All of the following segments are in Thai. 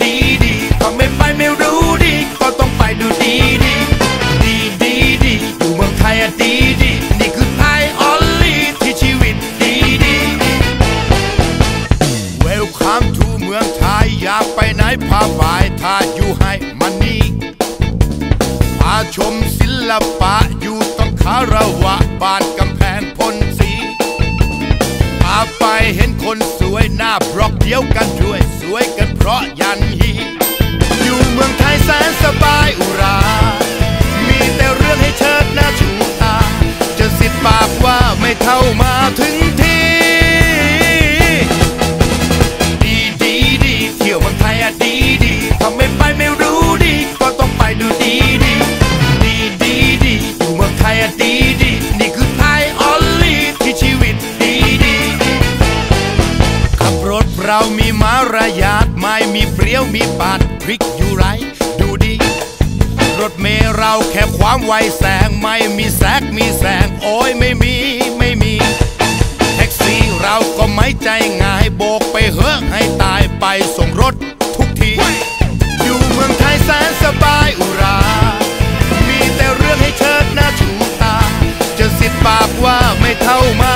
เดีดีต้อไม่ไปไม่รู้ดีก็ต้องไปดูดีดีดีดีดีทูเมืองไทยอะดีดีนี่คือไทยออลลี่ที่ชีวิตดีดีเวลคัมทูเมืองไทยอยากไปไหนพาไปถ้าอยู่ให้มันนี่พาชมศิลปะอยู่ต้องคาราวะบานกำแพงพนสีพาไปเห็นคนสวยหน้าบล็อกเดียวกันด้วย วยกันเพราะยันฮี มีปาดพริกอยู่ไร ดูดี รถเมล์เราแค่ความไวแสงไม่มีแสกมีแสง โอ้ยไม่มีไม่มี แท็กซี่เราก็ไม่ใจง่ายโบกไปเฮอะให้ตายไปส่งรถทุกที อยู่เมืองไทยแสนสบายอุรา มีแต่เรื่องให้เชิดหน้าชูตา จะสิทธิ์ปากว่าไม่เท่ามา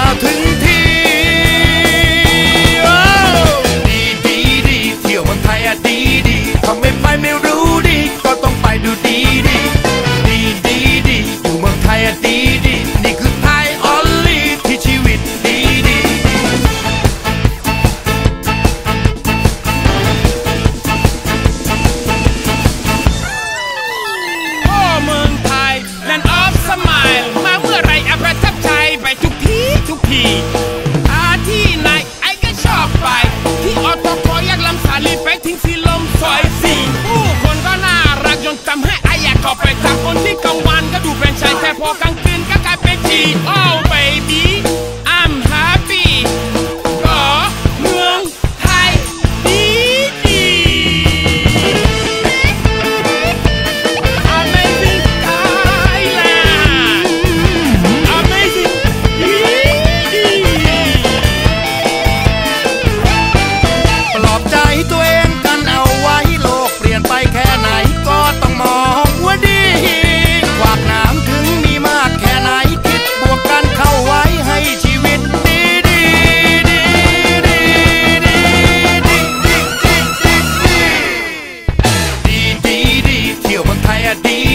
a.